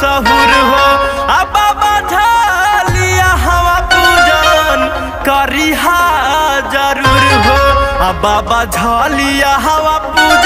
सहुर हो। लिया हवा पूजन करी हा ज़रूर हो। अब बधा लिया हवा पूजन